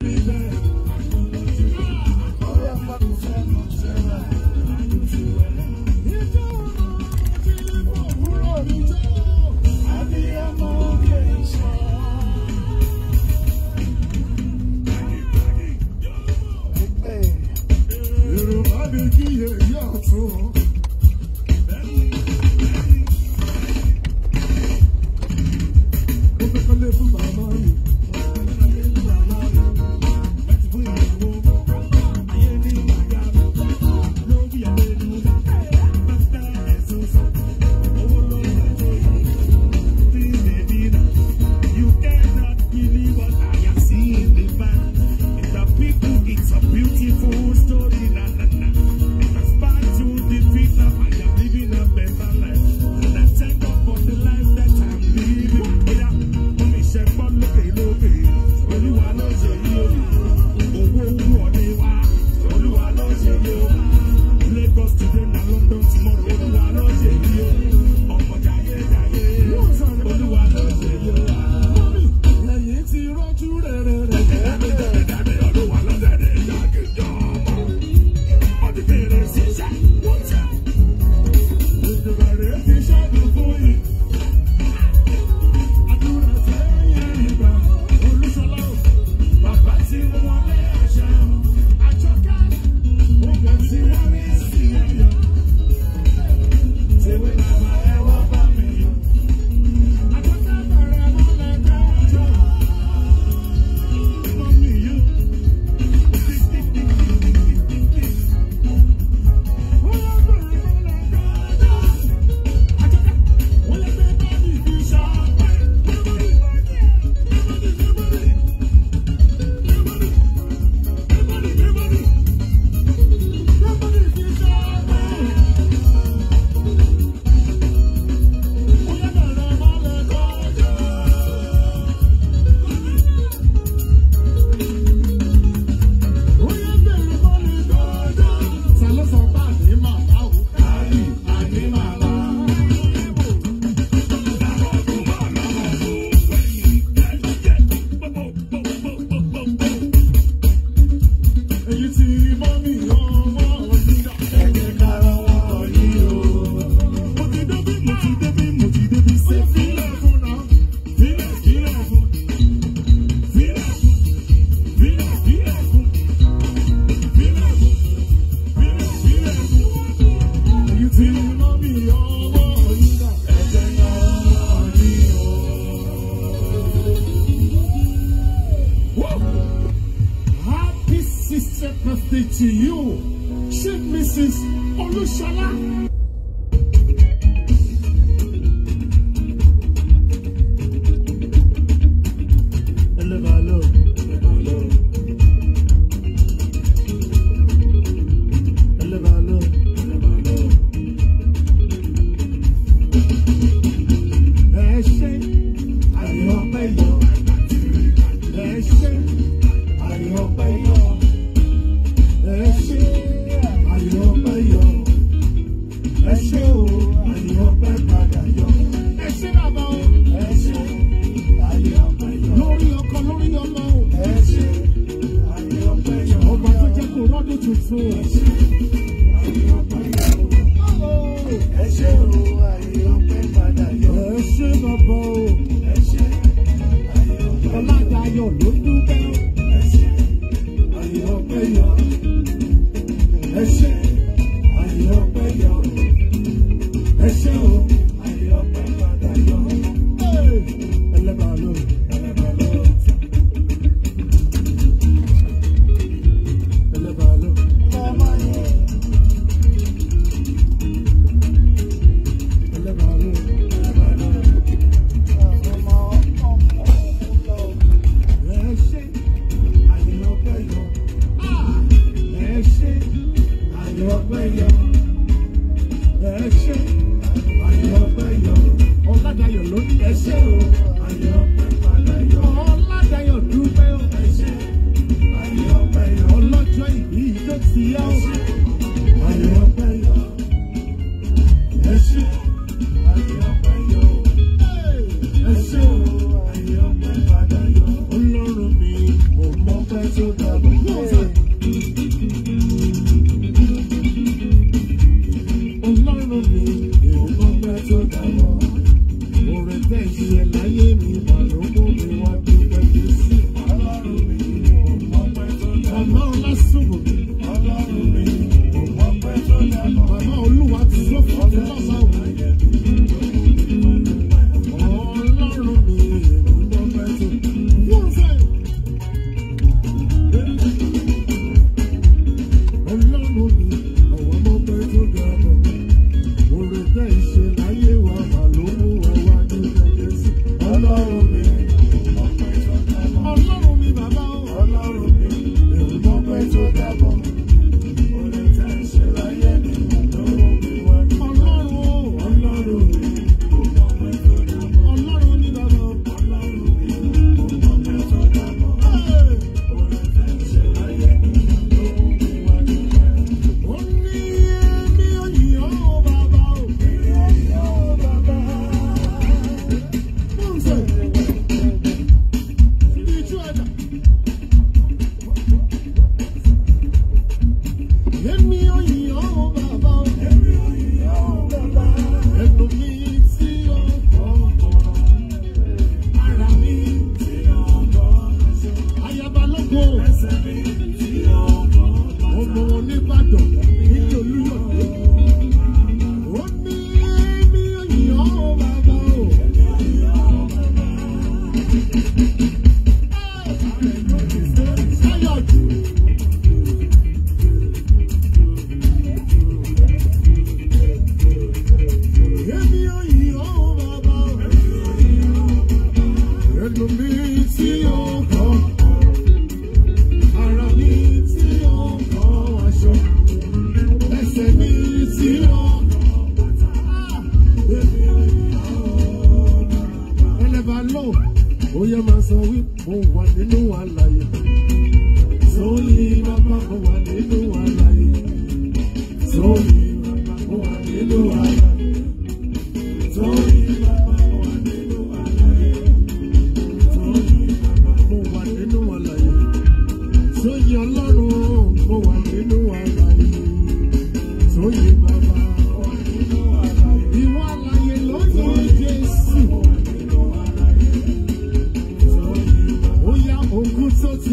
Thank you. mo dúpẹ́ tó dáwọ́ òrè tẹ̀sí ẹ̀ láyé mi mà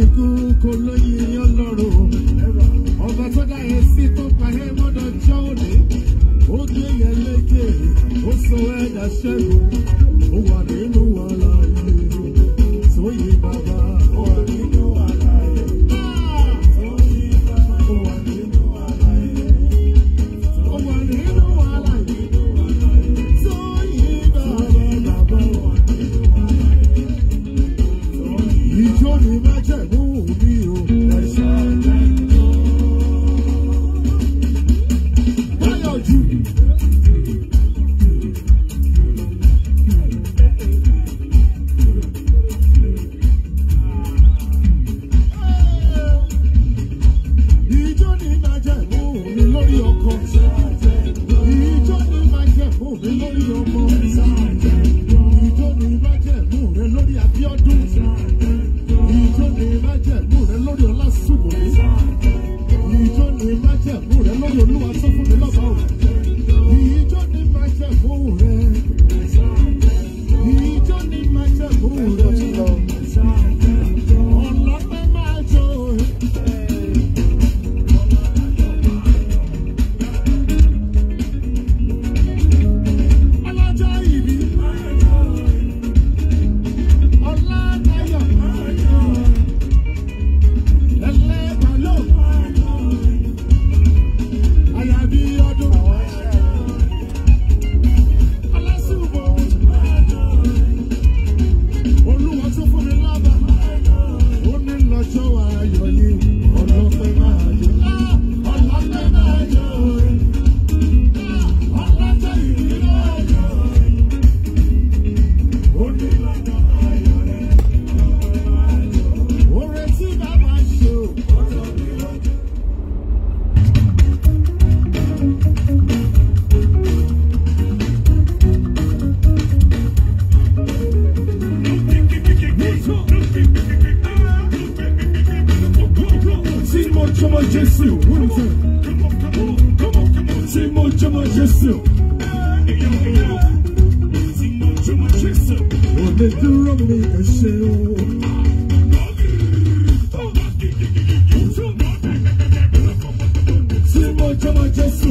ti kú kò lóye ọlọ́run ọba tó dá yẹn sí tó pa ẹ́ mọ́dọ̀ jọ́ òní ó gbé yẹn lékè ó sọ ẹ̀dá ṣẹ́gun. ó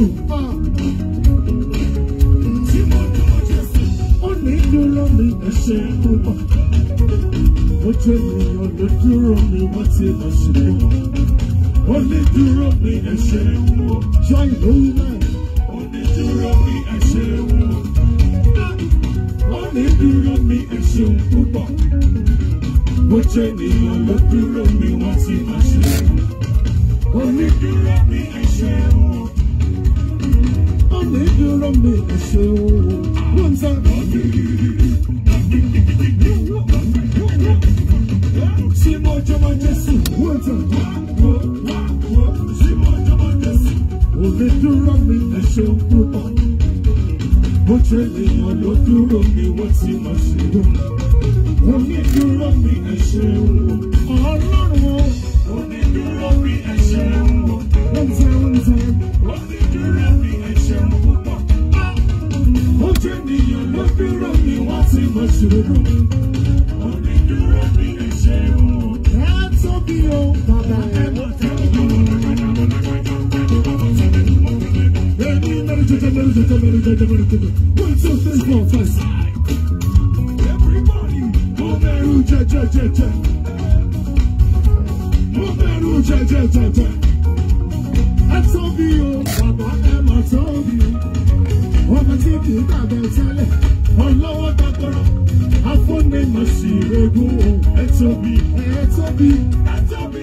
ní dúró me ẹ ṣe púpọ̀ ojú ènìyàn ló dúró mi wọ́n ti lọ sí mi ó ní dúró mi Only ṣe wúwo jọ ìlówó náà do. ní dúró mi ẹ ṣe wúwo ó ní dúró mi me ṣe púpọ̀ ojú ènìyàn ló dúró mi wọ́n ti lọ sí mi. bó ṣe dènà ló dúró mi wọ́n ti mọ̀ ṣe wọ́n. onídúró mi ẹ ṣeun o ọlọ́run o onídúró mi ẹ ṣeun o. onídúró mi ẹ ṣeun púpọ̀. bó ṣe dènà ló dúró mi wọ́n ti mọ̀ ṣe wọ́n. onídúró mi ẹ ṣeun o. ẹ tóbi o bàbá ẹ bá. One, two, three, four, five, six. Everybody, Momeru je je je je. Momeru je je je je. I told you, Baba Emma told you. Ọmọ tí kì í dàgbẹ́ tẹ́lẹ̀, ọlọ́wọ́ dàgbọ́rọ̀, afọ́nẹ́mọ̀ sí egun, ẹ tóbi, ẹ tóbi, ẹ tóbi.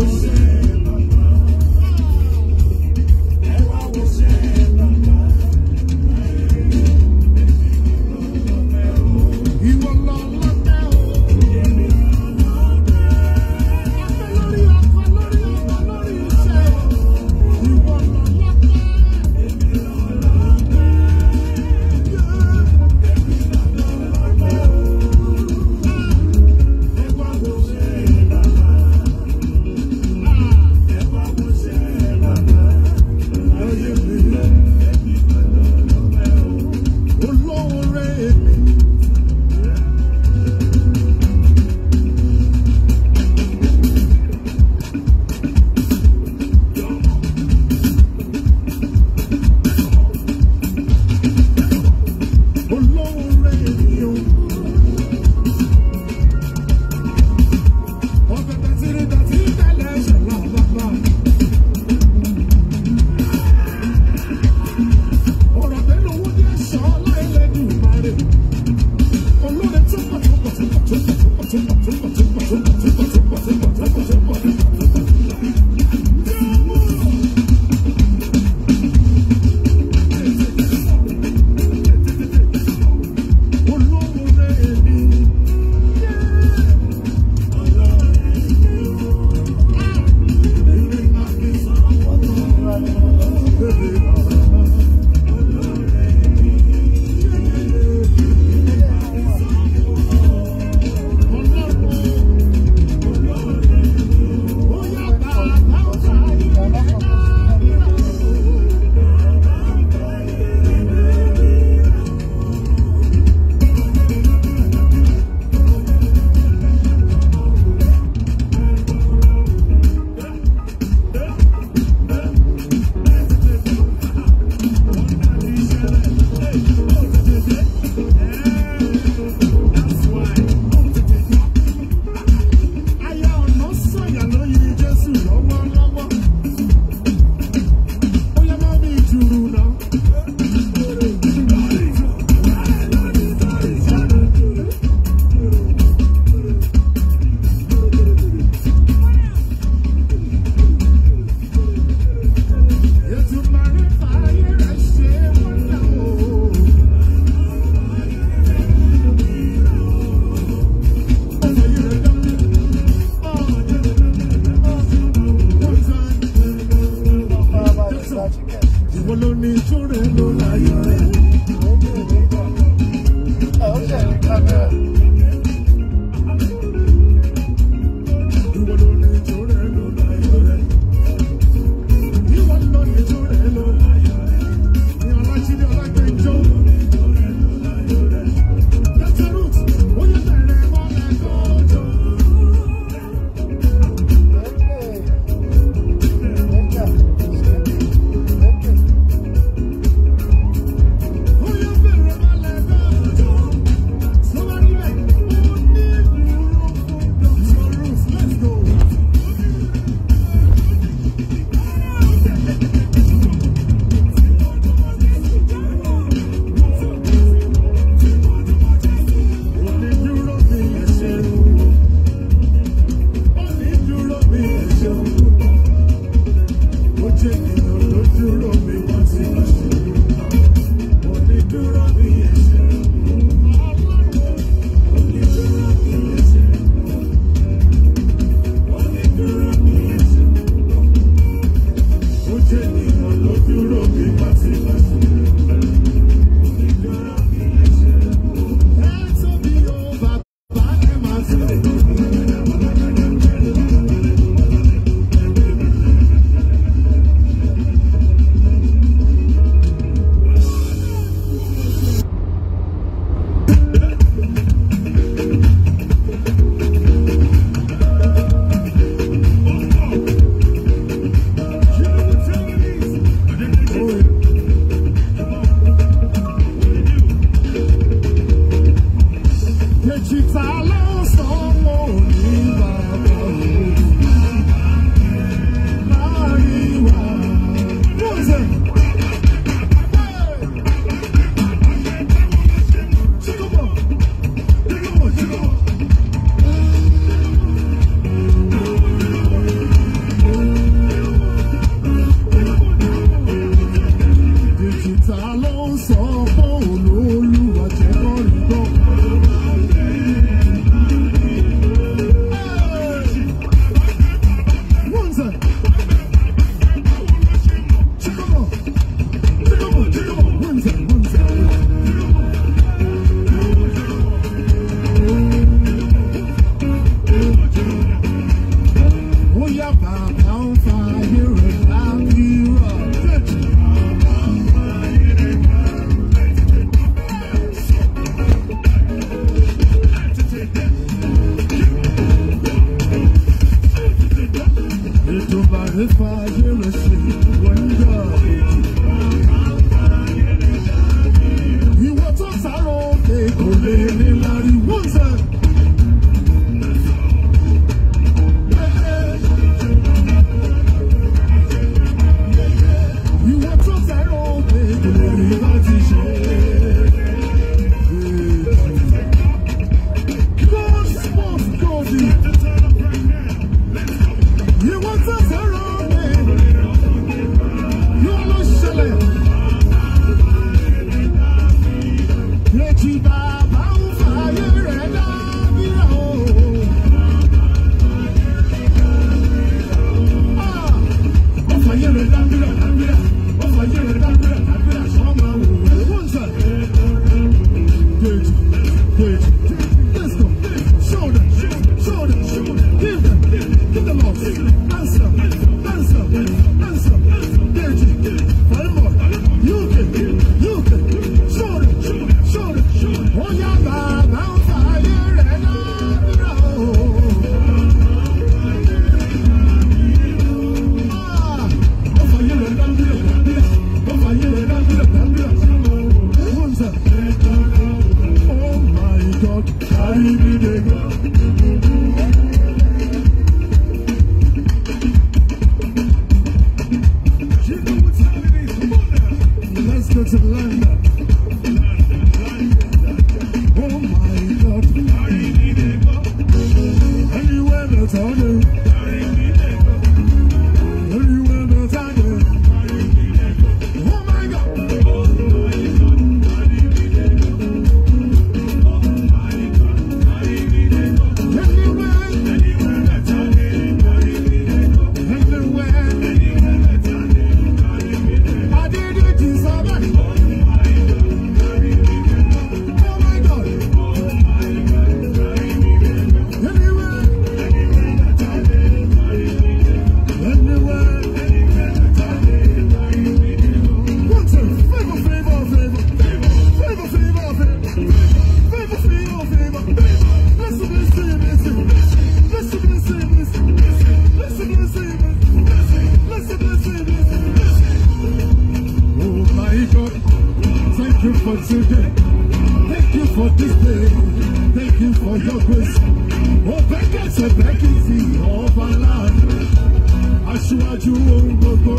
Você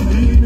me.